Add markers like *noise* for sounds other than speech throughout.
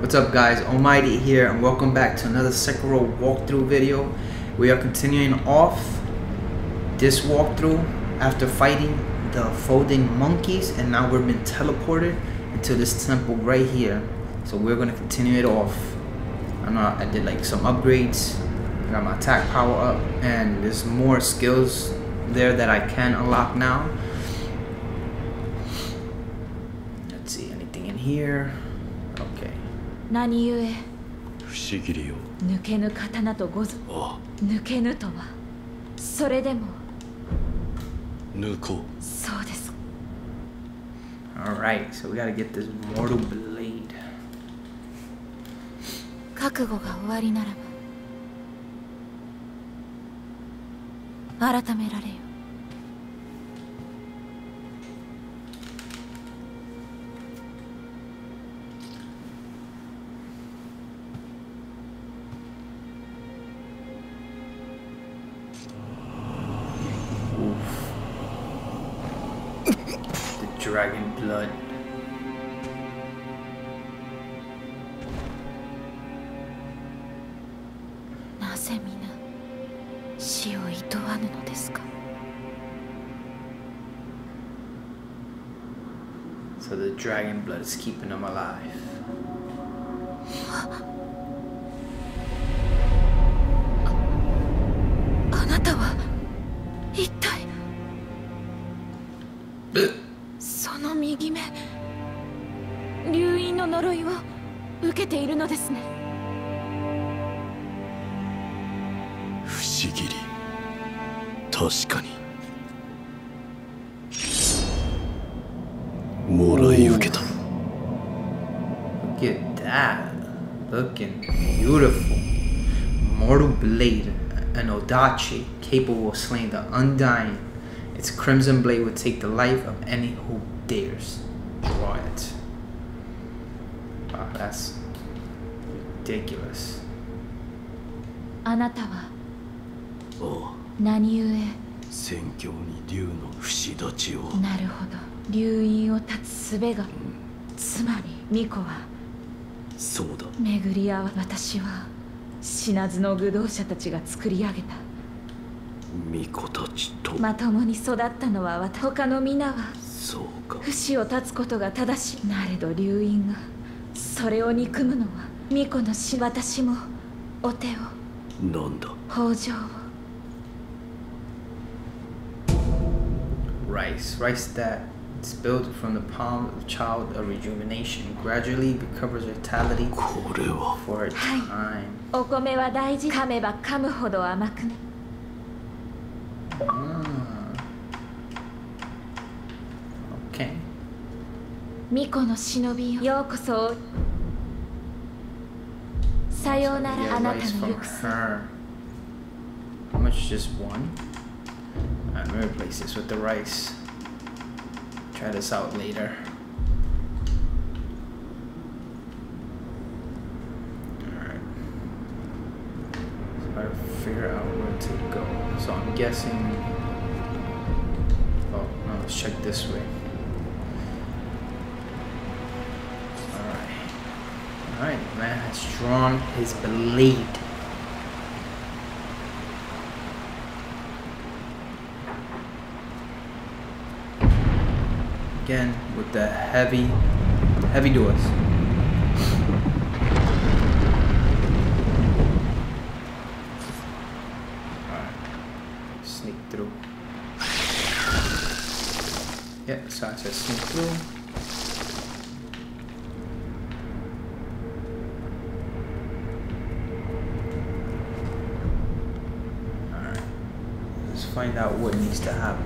What's up guys, O Mighty here and welcome back to another Sekiro walkthrough video. We are continuing off this walkthrough after fighting the folding monkeys and now we've been teleported into this temple right here. So we're going to continue it off. I know I did like some upgrades, I got my attack power up and there's more skills there that I can unlock now. Let's see, anything in here? 何故？不思議よ。抜けぬ刀とごぞ。あ抜けぬとは。それでも。抜こそうです。Alright, so we gotta get this Mortal Blade. 覚悟が終わりならば。改められよ dragon blood. So the dragon blood is keeping them alive. ているのですねう不思議り確かにもらい受けた Look at that. Looking beautiful. Mortal Blade, an Odachi capable of slaying the undying. Its crimson blade would take the life of any who dares draw it. ridiculous. あなたは何戦況に竜の節立ちを。故なるほど。流因を断つ術がつまり巫女はそうだ。巡り合わ私は死なずの愚道者たちが作り上げた。巫女たちと、まともに育ったのは私他の皆はそうか。不死を断つことが正しい。なれど流因がそれを憎むのは巫女の死私もお手をなんだ北条を Rice. Rice that spilled from the palm of child of rejuvenation gradually recovers vitality これは for a time. お米は大事噛めば噛むほど甘くね Ah. Okay. 巫女の忍びよようこそ Sayonara so from her. How much just one? Uh, I'm gonna replace this with the rice. Try this out later. Alright. I figure out where to go. So I'm guessing... Oh, no, let's check this way. Alright, man has drawn his blade. Again with the heavy, heavy doors. Sneak through. Yeah, so I said sneak through. Alright. Let's find out what needs to happen.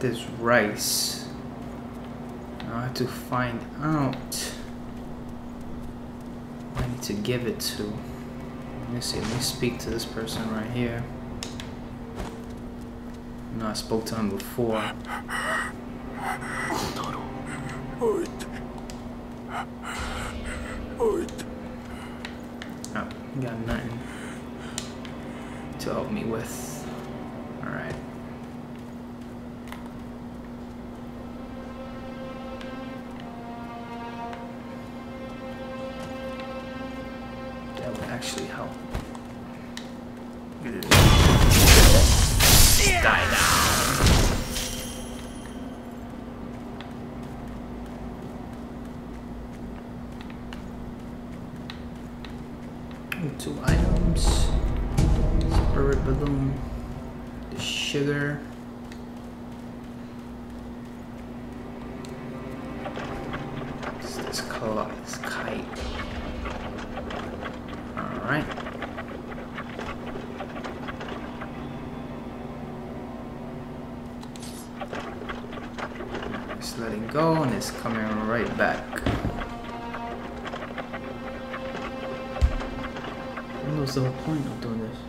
this rice. I have to find out I need to give it to. Let me see, let me speak to this person right here. No, I spoke to him before. Oh, got nothing to help me with. Balloon. The sugar. This color? This kite. Alright. Just let it go and it's coming right back. What was the whole point of doing this?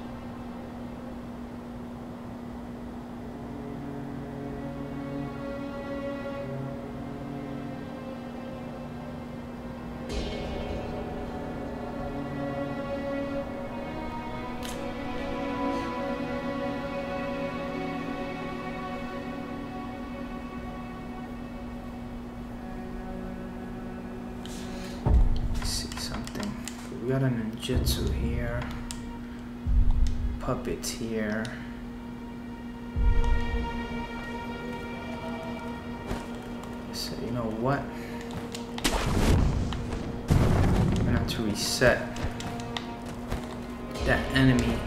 We got a ninjutsu here. Puppet here. So you know what? I'm gonna have to reset that enemy,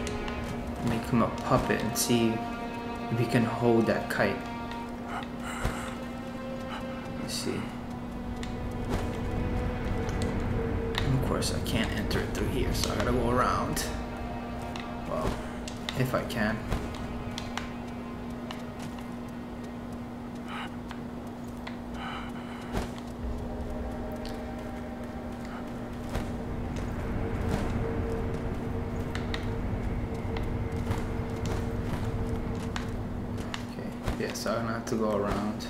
make him a puppet and see if he can hold that kite. So I'm gonna have to go around.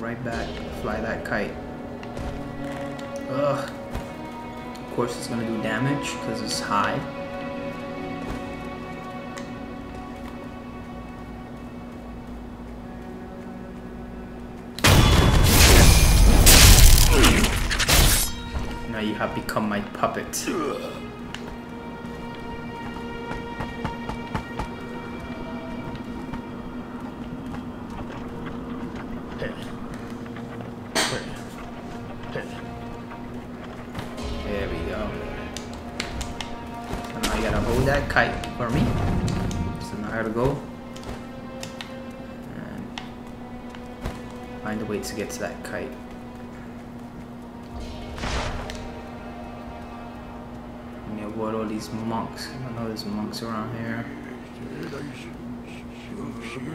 Right back, fly that kite. Ugh. Of course it's gonna do damage because it's high. Now you have become my puppet. Kite for me. So now I gotta go and find a way to get to that kite. Let me avoid all these monks. I know there's monks around here.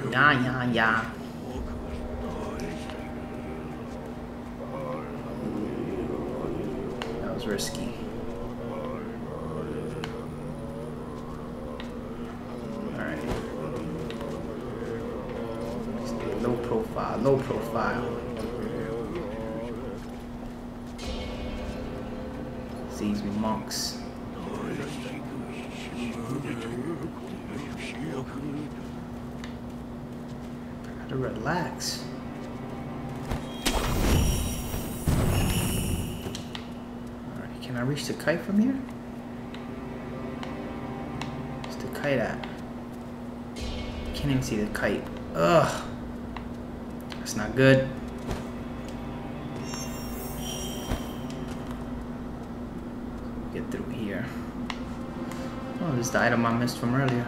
Yeah, yeah, yeah. That was risky. Alright. Stay low profile, low profile. These monks. Gotta relax. Alright, can I reach the kite from here? Where's the kite at? Can't even see the kite. Ugh. That's not good. Get through here. Oh, this is the item I missed from earlier.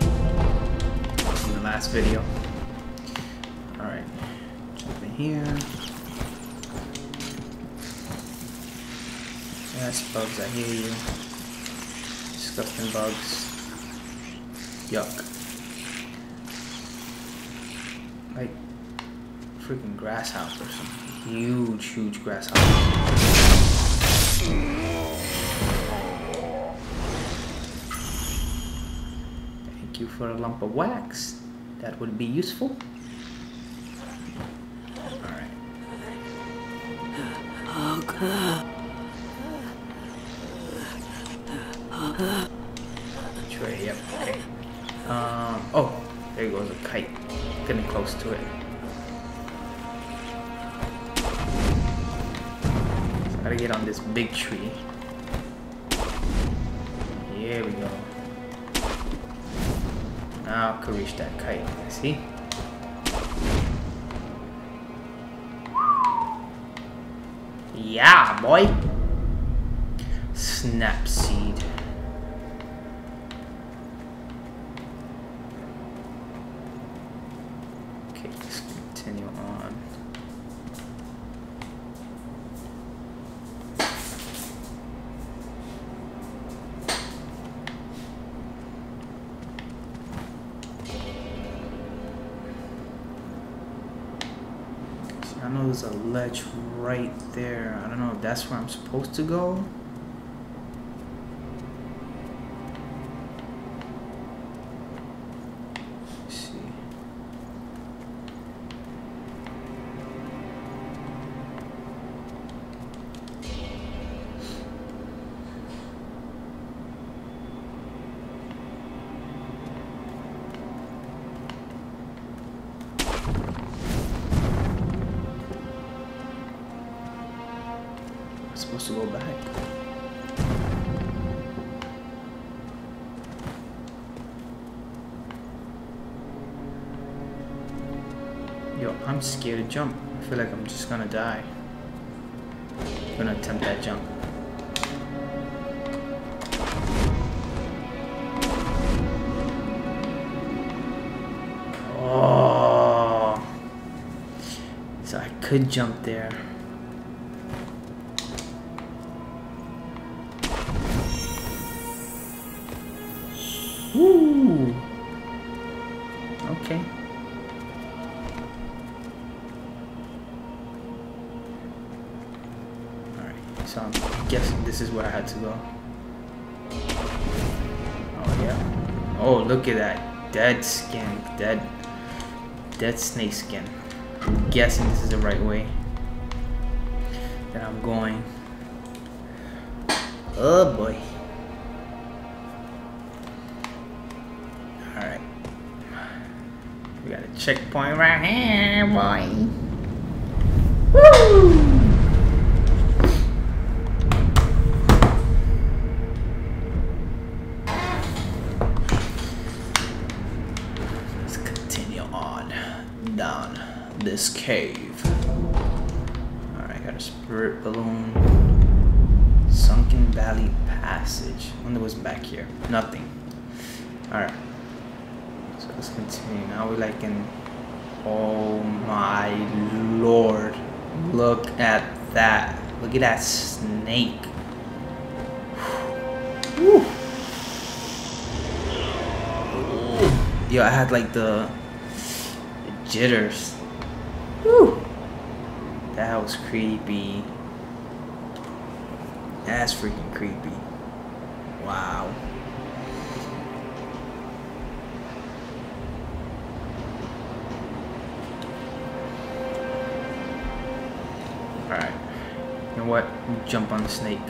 In the last video. Alright. Jump in here. Yes, bugs, I hear you. Disgusting bugs. Yuck. Like freaking grasshopper. Huge, huge grasshopper. Thank you for a lump of wax. That would be useful. Alright. Tray, yep, okay. Um, oh, there goes a kite. Getting close to it. Get on this big tree. Here we go. Now I could reach that kite. See? Yeah, boy. I know there's a ledge right there. I don't know if that's where I'm supposed to go. Gonna die. I'm gonna attempt that jump. Oh. So I could jump there. Look at that. Dead skin. Dead dead snake skin. I'm guessing this is the right way. That I'm going. Oh boy. Alright. We got a checkpoint right here, boy. Cave. Alright, got a spirit balloon. Sunken Valley Passage. Wonder what's back here. Nothing. Alright. So let's continue. Now we're like in. Oh my lord. Look at that. Look at that snake. Whew. Yo, I had like the jitters. Whew. That was creepy. That's freaking creepy. Wow. Alright. You know what? Jump on the snake.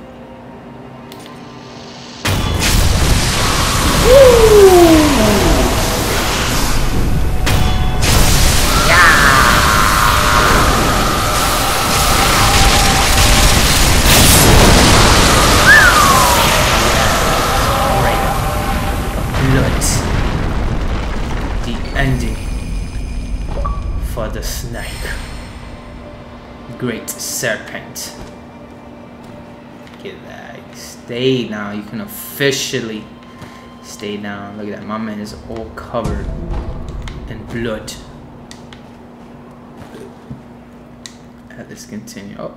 Stay now. You can officially stay down. Look at that. My man is all covered in blood. Let's continue. Oh.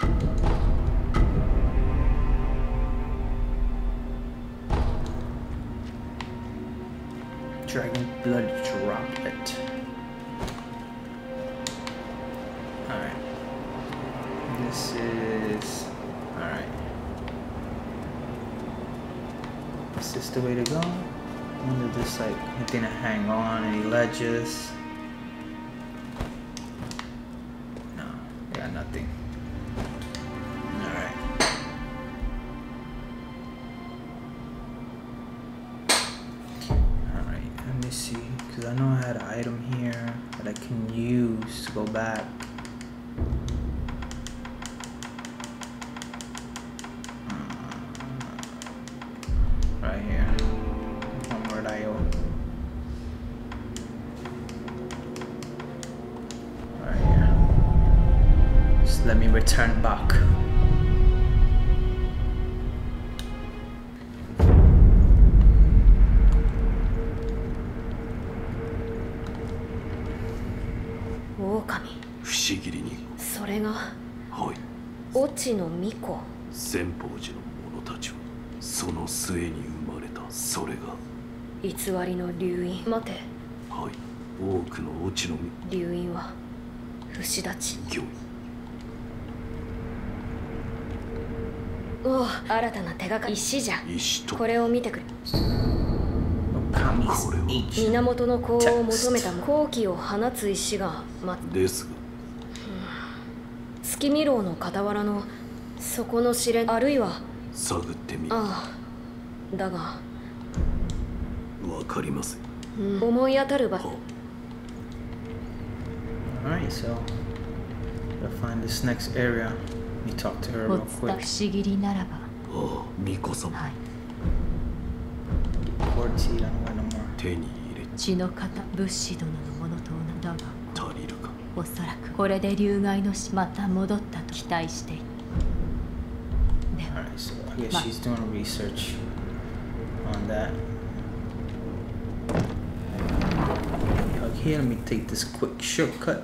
Dragon blood droplet. Alright. This is... Alright. Is the way to go? I wonder if this like anything to hang on, any ledges. 越智の巫女千宝寺の者たちはその末に生まれたそれが。偽りの流因待て。はい。多くの落ちの流因は牛立ち。御意。おお新たな手がかり。石じゃ。石とこれを見てくれ.源の子を求めた。好機を放つ石が、ま、ですが月見楼の傍らの底の試練あるいは探ってみるああだが、わかりませんうん思い当たる場は Alright, so we'll find this next area. Let me talk to her お real quick. 不思議りならばああ巫女様.手に入れ血の方物資殿のものと同じだが足りるかおそらくこれで竜害の死また戻ったと期待しているでは Alright, so I guess she's doing research on that. Okay, let me take this quick shortcut.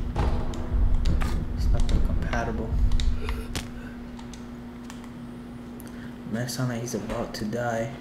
Compatible. Man, sound like he's about to die.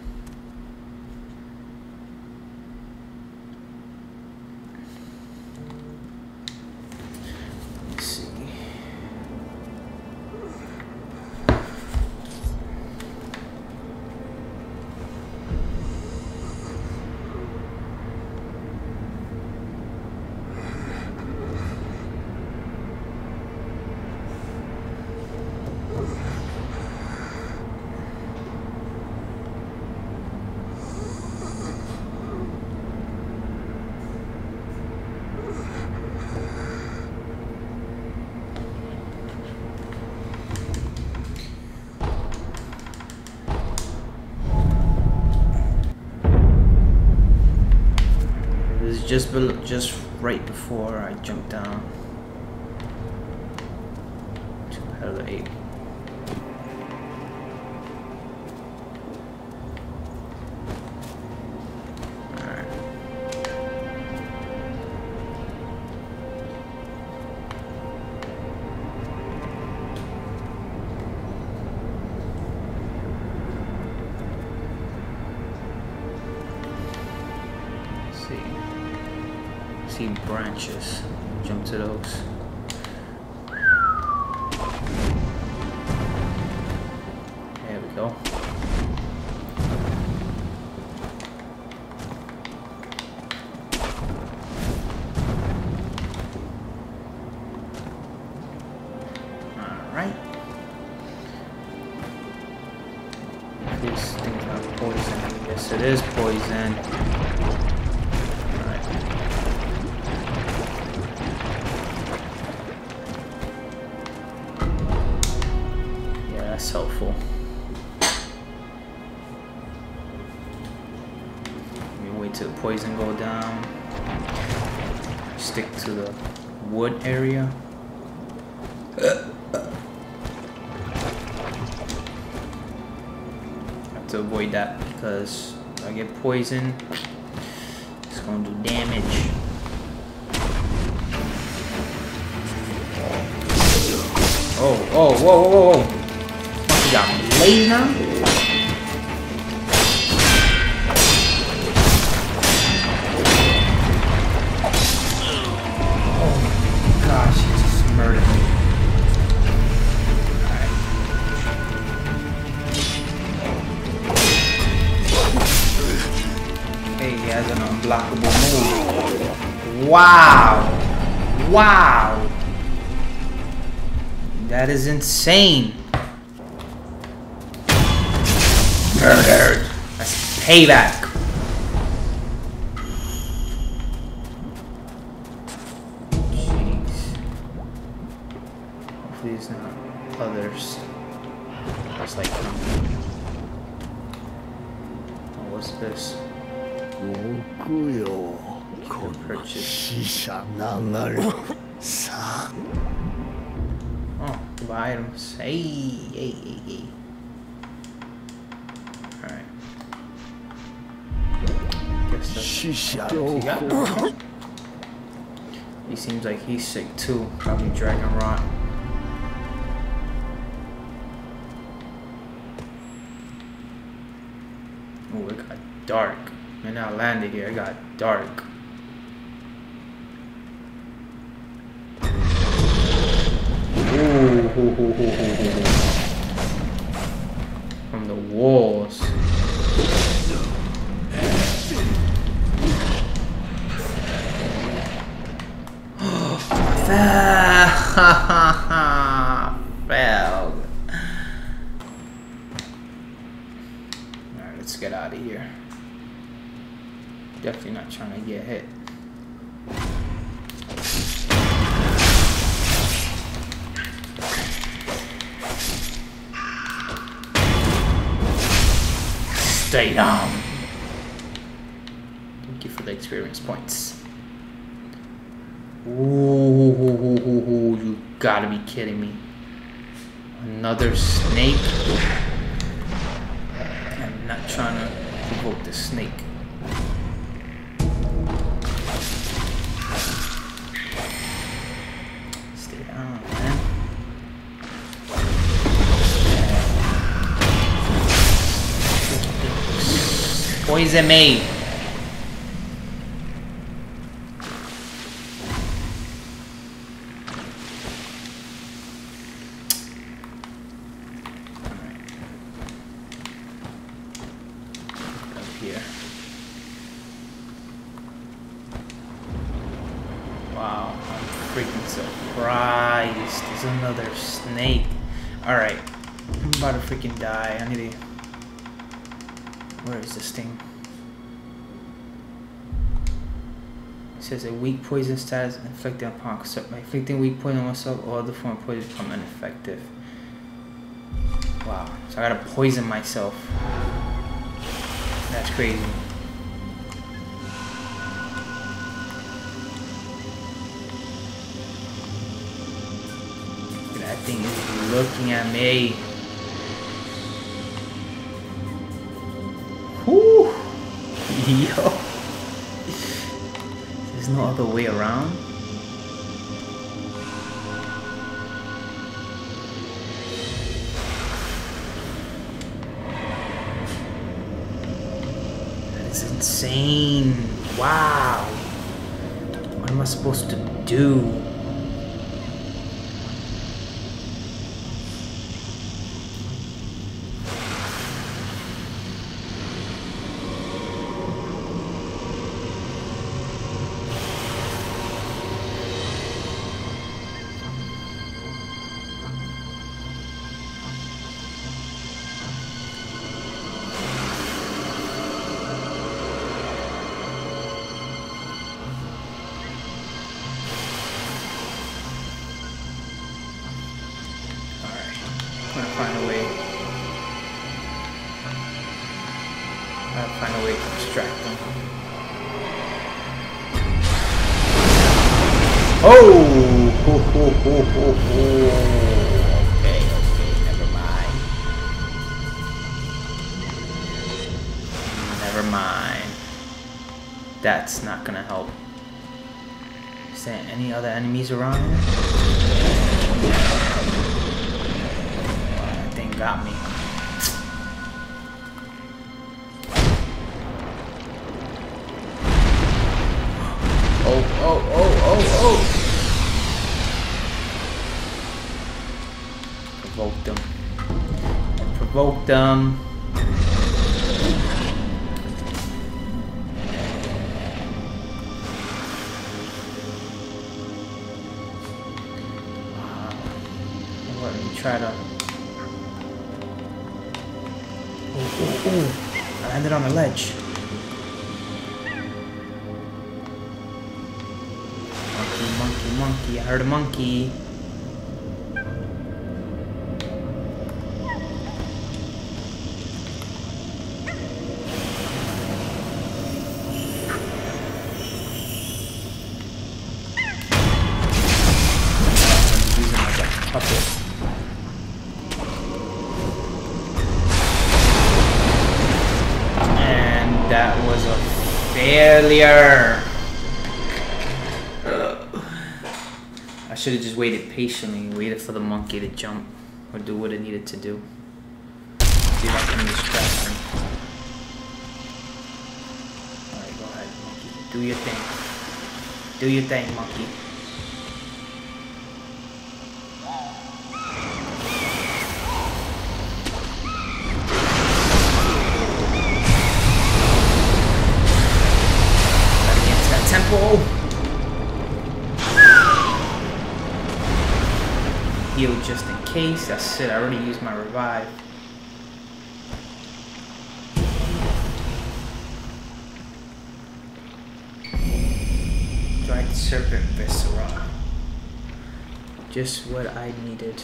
Just bel just right before I jumped down to Hell 8. That because I get poisoned, it's gonna do damage. Oh, oh, whoa, whoa, whoa, whoa. You got laid now? Unblockable move. Wow! Wow! That is insane. Murdered. That's payback. நாங்கள் the items. Hey, hey, hey, hey. Alright. Guess that's all He seems like he's sick too. Probably Dragon Rot. Oh, it got dark. And now landed here, it got dark. From the walls. *gasps* Failed. Alright, let's get out of here. Definitely not trying to get hit. Stay down. Thank you for the experience points. Ooh, you gotta be kidding me. Another snake? I'm not trying to provoke the snake. There's another snake. Alright. I'm about to freaking die. I need to. Where is this thing? Says a weak poison status inflicted upon so by inflicting weak poison on myself or other form of poison become ineffective. Wow. So I gotta poison myself. That's crazy. That thing is looking at me. Whew. *laughs* Yo. No other way around. That is insane. Wow. What am I supposed to do? Oh! Ho, ho, ho, ho, ho. Okay, okay, never mind. Never mind. That's not gonna help. Is there any other enemies around here? That thing got me. Them. Let me try to. Oh, oh, oh! I landed on a ledge. Monkey, monkey, monkey. I heard a monkey. I should have just waited patiently, waited for the monkey to jump or do what it needed to do. See if I can distract him. Alright, go ahead, monkey. Do your thing. Do your thing, monkey. Just in case. That's it. I already used my revive. Dried serpent viscera. Just what I needed.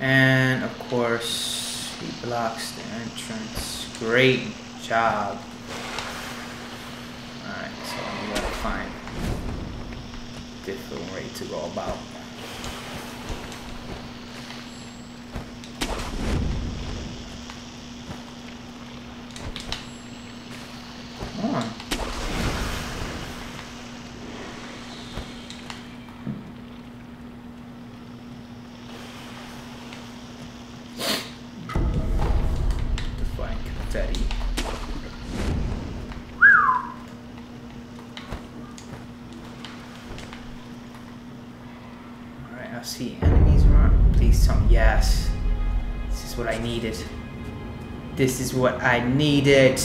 And of course, he blocks the entrance. Great job. Alright, so we gotta find a different way to go about. Come on. The flying confetti. Alright, I see enemies around. Please tell me yes. This is what I needed. This is what I needed.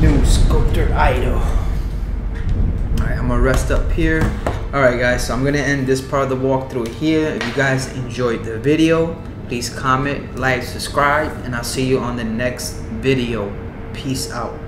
New sculptor idol. Alright, I'm gonna rest up here. Alright guys, so I'm gonna end this part of the walkthrough here. If you guys enjoyed the video, please comment, like, subscribe, and I'll see you on the next video. Peace out.